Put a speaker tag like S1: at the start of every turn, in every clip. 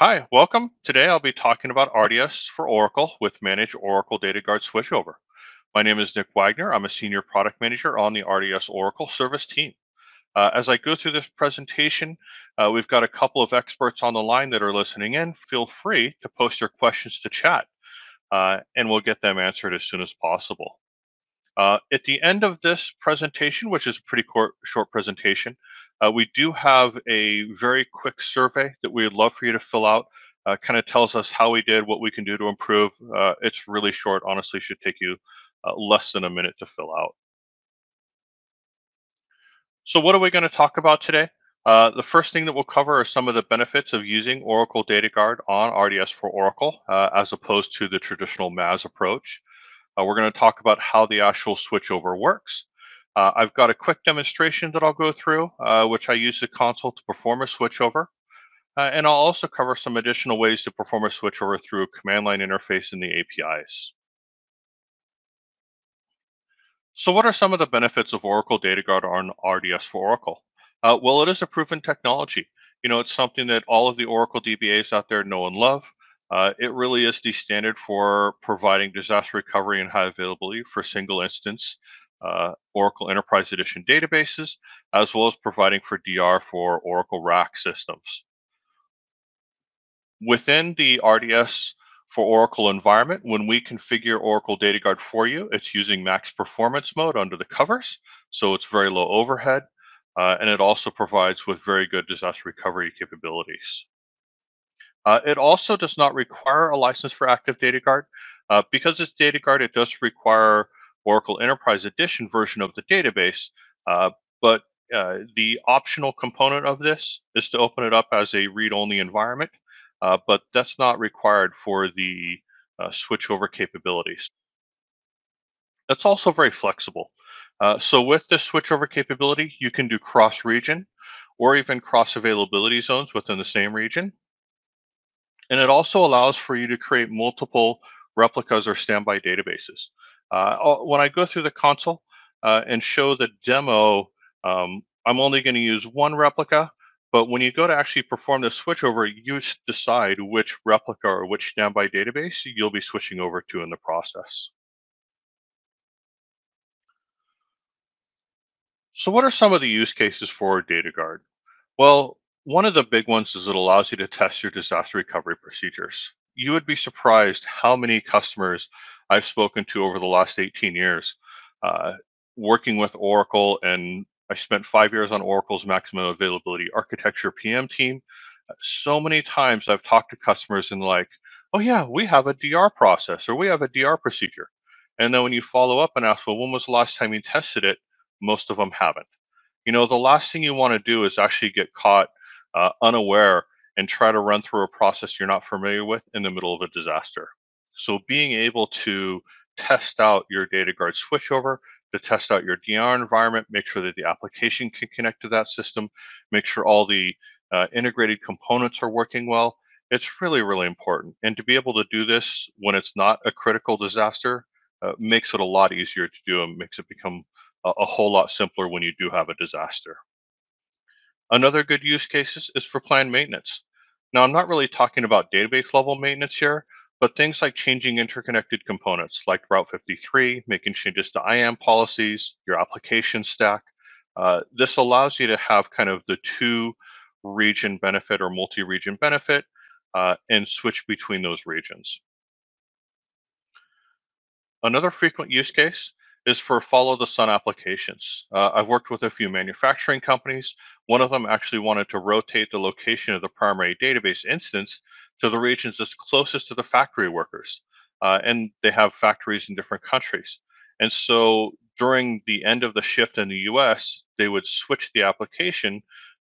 S1: Hi, welcome. Today I'll be talking about RDS for Oracle with Manage Oracle Data Guard Switchover. My name is Nick Wagner. I'm a Senior Product Manager on the RDS Oracle Service team. Uh, as I go through this presentation, uh, we've got a couple of experts on the line that are listening in. Feel free to post your questions to chat, uh, and we'll get them answered as soon as possible. Uh, at the end of this presentation, which is a pretty short presentation, uh, we do have a very quick survey that we would love for you to fill out. Uh, kind of tells us how we did, what we can do to improve. Uh, it's really short, honestly, should take you uh, less than a minute to fill out. So what are we going to talk about today? Uh, the first thing that we'll cover are some of the benefits of using Oracle Data Guard on RDS for Oracle uh, as opposed to the traditional MAS approach. We're going to talk about how the actual switchover works. Uh, I've got a quick demonstration that I'll go through, uh, which I use the console to perform a switchover. Uh, and I'll also cover some additional ways to perform a switchover through a command line interface in the APIs. So what are some of the benefits of Oracle Data Guard on RDS for Oracle? Uh, well, it is a proven technology. You know, it's something that all of the Oracle DBAs out there know and love. Uh, it really is the standard for providing disaster recovery and high availability for single instance uh, Oracle Enterprise Edition databases, as well as providing for DR for Oracle RAC systems. Within the RDS for Oracle environment, when we configure Oracle Data Guard for you, it's using max performance mode under the covers, so it's very low overhead, uh, and it also provides with very good disaster recovery capabilities. Uh, it also does not require a license for Active Data Guard. Uh, because it's Data Guard, it does require Oracle Enterprise Edition version of the database, uh, but uh, the optional component of this is to open it up as a read-only environment, uh, but that's not required for the uh, switchover capabilities. That's also very flexible. So with this switchover capability, you can do cross-region or even cross-availability zones within the same region. And it also allows for you to create multiple replicas or standby databases. Uh, when I go through the console uh, and show the demo, um, I'm only going to use one replica, but when you go to actually perform the switchover, you decide which replica or which standby database you'll be switching over to in the process. So what are some of the use cases for DataGuard? Well, one of the big ones is it allows you to test your disaster recovery procedures. You would be surprised how many customers I've spoken to over the last 18 years, uh, working with Oracle, and I spent five years on Oracle's maximum availability architecture PM team. So many times I've talked to customers and like, oh yeah, we have a DR process or we have a DR procedure. And then when you follow up and ask, well, when was the last time you tested it? Most of them haven't. You know, the last thing you want to do is actually get caught uh, unaware and try to run through a process you're not familiar with in the middle of a disaster. So being able to test out your data guard switchover, to test out your DR environment, make sure that the application can connect to that system, make sure all the uh, integrated components are working well. It's really, really important. And to be able to do this when it's not a critical disaster uh, makes it a lot easier to do and makes it become a, a whole lot simpler when you do have a disaster. Another good use case is, for planned maintenance. Now, I'm not really talking about database level maintenance here, but things like changing interconnected components like Route 53, making changes to IAM policies, your application stack, uh, this allows you to have kind of the two region benefit or multi-region benefit uh, and switch between those regions. Another frequent use case is for follow the sun applications. Uh, I've worked with a few manufacturing companies. One of them actually wanted to rotate the location of the primary database instance to the regions that's closest to the factory workers. Uh, and they have factories in different countries. And so during the end of the shift in the US, they would switch the application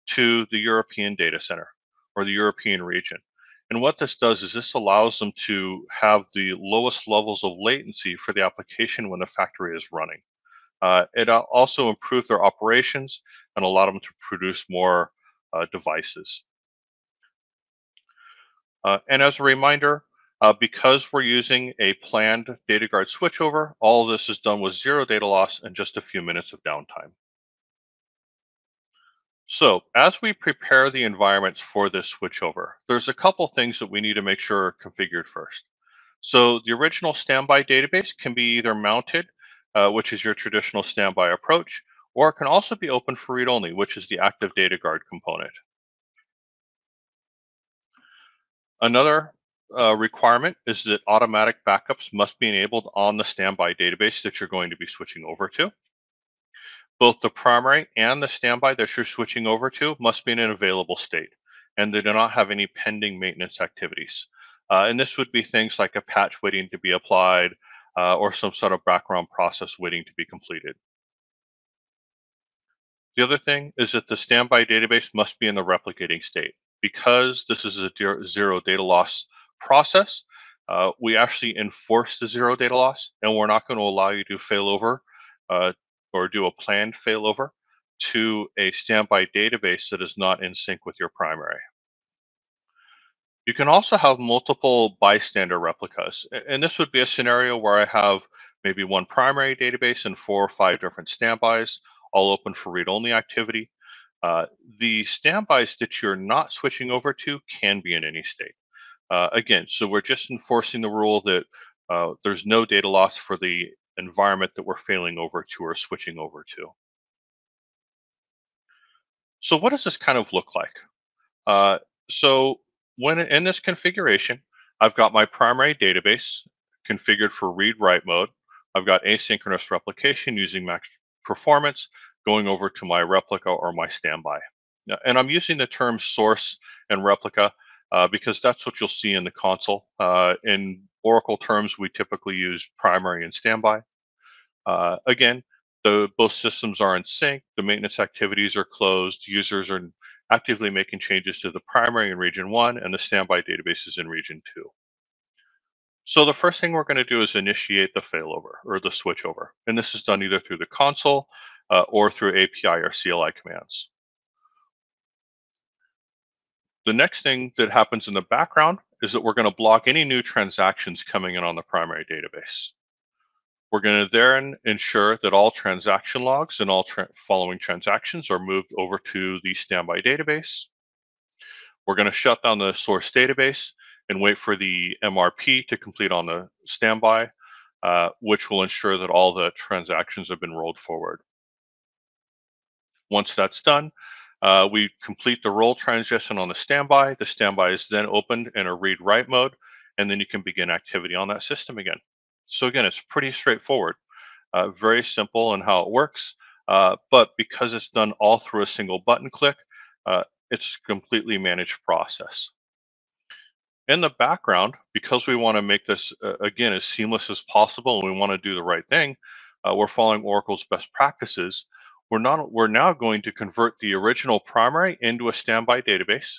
S1: to the European data center or the European region. And what this does is this allows them to have the lowest levels of latency for the application when the factory is running. Uh, it also improves their operations and allowed them to produce more uh, devices. Uh, and as a reminder, Uh, because we're using a planned data guard switchover, all of this is done with zero data loss and just a few minutes of downtime. So as we prepare the environments for this switchover, there's a couple things that we need to make sure are configured first. So the original standby database can be either mounted, uh, which is your traditional standby approach, or it can also be open for read-only, which is the active data guard component. Another uh, requirement is that automatic backups must be enabled on the standby database that you're going to be switching over to. Both the primary and the standby that you're switching over to must be in an available state, and they do not have any pending maintenance activities. Uh, and this would be things like a patch waiting to be applied uh, or some sort of background process waiting to be completed. The other thing is that the standby database must be in the replicating state. Because this is a zero data loss process, uh, we actually enforce the zero data loss, and we're not going to allow you to fail over uh, or do a planned failover to a standby database that is not in sync with your primary. You can also have multiple bystander replicas. And this would be a scenario where I have maybe one primary database and four or five different standbys, all open for read-only activity. Uh, the standbys that you're not switching over to can be in any state. Uh, again, so we're just enforcing the rule that uh, there's no data loss for the environment that we're failing over to or switching over to. So what does this kind of look like? Uh, so when in this configuration, I've got my primary database configured for read-write mode. I've got asynchronous replication using max performance going over to my replica or my standby. And I'm using the term source and replica uh, because that's what you'll see in the console. Uh, in Oracle terms, we typically use primary and standby. Uh, again, the, both systems are in sync. The maintenance activities are closed. Users are actively making changes to the primary in region one and the standby databases in region two. So the first thing we're going to do is initiate the failover or the switchover. And this is done either through the console uh, or through API or CLI commands. The next thing that happens in the background is that we're going to block any new transactions coming in on the primary database. We're going to then ensure that all transaction logs and all tra following transactions are moved over to the standby database. We're going to shut down the source database and wait for the MRP to complete on the standby, uh, which will ensure that all the transactions have been rolled forward. Once that's done, uh, we complete the role transition on the standby. The standby is then opened in a read-write mode, and then you can begin activity on that system again. So again, it's pretty straightforward, uh, very simple in how it works. Uh, but because it's done all through a single button click, uh, it's a completely managed process. In the background, because we want to make this, uh, again, as seamless as possible and we want to do the right thing, uh, we're following Oracle's best practices we're not we're now going to convert the original primary into a standby database.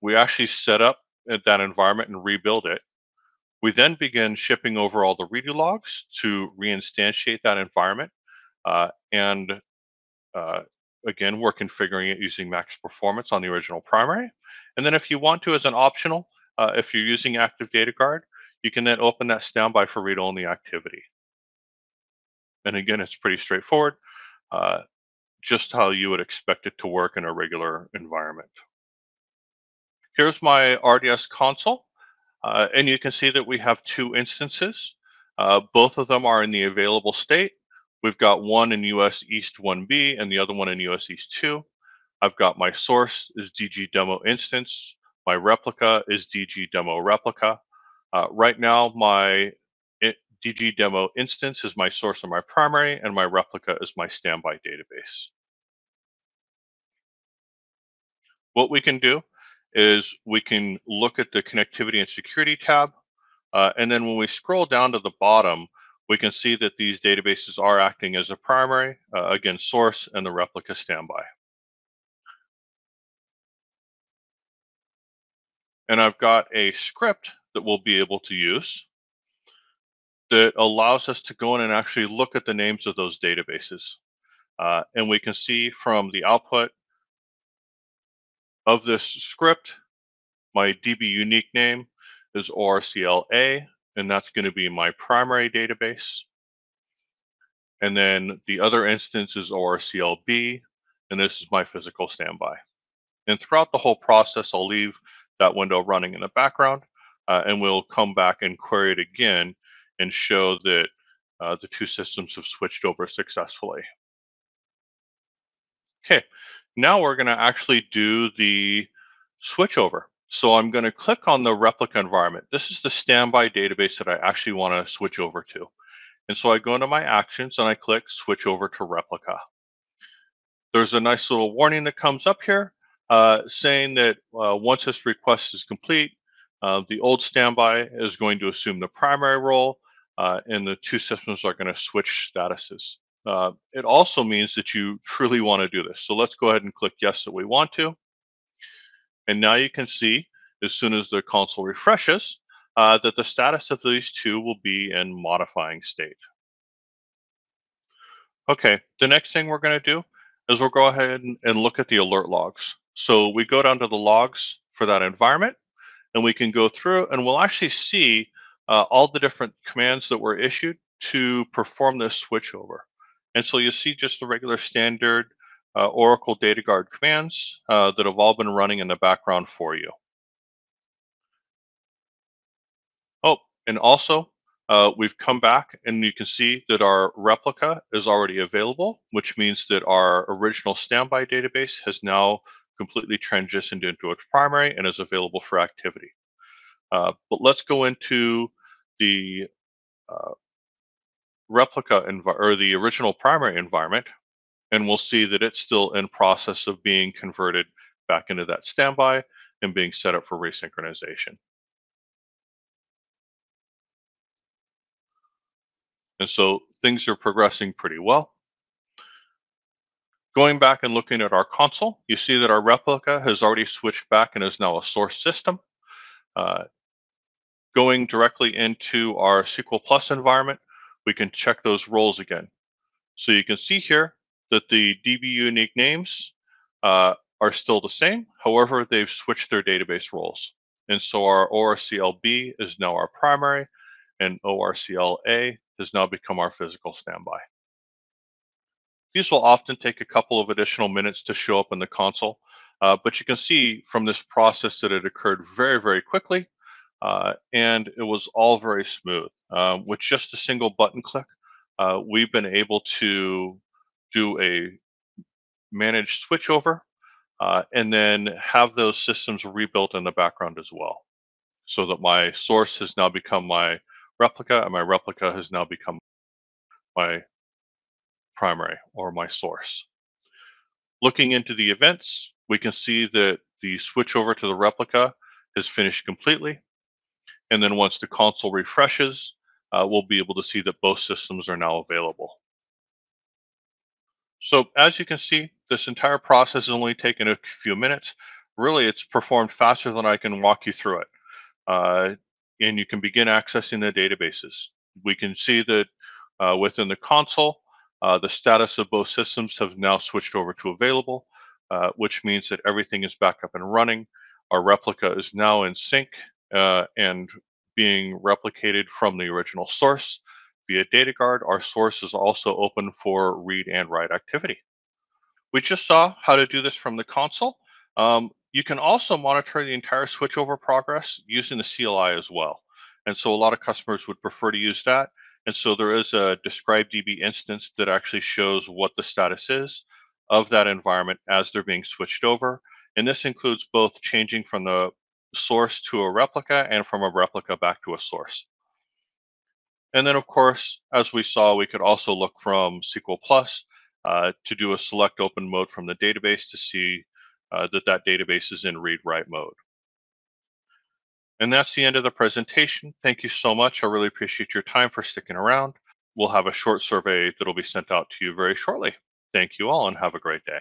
S1: We actually set up that environment and rebuild it. We then begin shipping over all the redo logs to reinstantiate that environment. Uh, and uh, again, we're configuring it using max performance on the original primary. And then if you want to, as an optional, uh, if you're using Active Data Guard, you can then open that standby for read-only activity. And again, it's pretty straightforward. Uh, just how you would expect it to work in a regular environment. Here's my RDS console, uh, and you can see that we have two instances. Uh, both of them are in the available state. We've got one in US East 1B and the other one in US East 2. I've got my source is DG demo instance. My replica is DG demo replica. Uh, right now, my DG demo instance is my source and my primary, and my replica is my standby database. What we can do is we can look at the connectivity and security tab. Uh, and then when we scroll down to the bottom, we can see that these databases are acting as a primary, uh, again, source and the replica standby. And I've got a script that we'll be able to use that allows us to go in and actually look at the names of those databases. Uh, and we can see from the output of this script, my DB unique name is ORCL-A, and that's going to be my primary database. And then the other instance is ORCL-B, and this is my physical standby. And throughout the whole process, I'll leave that window running in the background, uh, and we'll come back and query it again and show that uh, the two systems have switched over successfully. Okay, now we're going to actually do the switchover. So I'm going to click on the replica environment. This is the standby database that I actually want to switch over to. And so I go into my actions and I click switch over to replica. There's a nice little warning that comes up here uh, saying that uh, once this request is complete, uh, the old standby is going to assume the primary role uh, and the two systems are going to switch statuses. Uh, it also means that you truly want to do this. So let's go ahead and click yes that we want to. And now you can see as soon as the console refreshes uh, that the status of these two will be in modifying state. Okay, the next thing we're going to do is we'll go ahead and, and look at the alert logs. So we go down to the logs for that environment and we can go through and we'll actually see uh, all the different commands that were issued to perform this switchover. And so you see just the regular standard uh, Oracle Data Guard commands uh, that have all been running in the background for you. Oh, and also uh, we've come back and you can see that our replica is already available, which means that our original standby database has now completely transitioned into its primary and is available for activity. Uh, but let's go into the uh, replica or the original primary environment, and we'll see that it's still in process of being converted back into that standby and being set up for resynchronization. And so things are progressing pretty well. Going back and looking at our console, you see that our replica has already switched back and is now a source system. Uh, going directly into our SQL Plus environment, we can check those roles again. So you can see here that the DB unique names uh, are still the same. However, they've switched their database roles. And so our ORCLB is now our primary and ORCLA has now become our physical standby. These will often take a couple of additional minutes to show up in the console, uh, but you can see from this process that it occurred very, very quickly uh, and it was all very smooth. Um, with just a single button click, uh, we've been able to do a managed switchover uh, and then have those systems rebuilt in the background as well. So that my source has now become my replica and my replica has now become my primary or my source. Looking into the events, we can see that the switch over to the replica has finished completely. And then once the console refreshes, uh, we'll be able to see that both systems are now available. So as you can see, this entire process has only taken a few minutes. Really, it's performed faster than I can walk you through it. Uh, and you can begin accessing the databases. We can see that uh, within the console, uh, the status of both systems have now switched over to available, uh, which means that everything is back up and running. Our replica is now in sync uh, and being replicated from the original source. Via DataGuard, our source is also open for read and write activity. We just saw how to do this from the console. Um, you can also monitor the entire switchover progress using the CLI as well. And so a lot of customers would prefer to use that. And so there is a describe DB instance that actually shows what the status is of that environment as they're being switched over. And this includes both changing from the source to a replica and from a replica back to a source. And then, of course, as we saw, we could also look from SQL Plus uh, to do a select open mode from the database to see uh, that that database is in read-write mode. And that's the end of the presentation. Thank you so much. I really appreciate your time for sticking around. We'll have a short survey that'll be sent out to you very shortly. Thank you all and have a great day.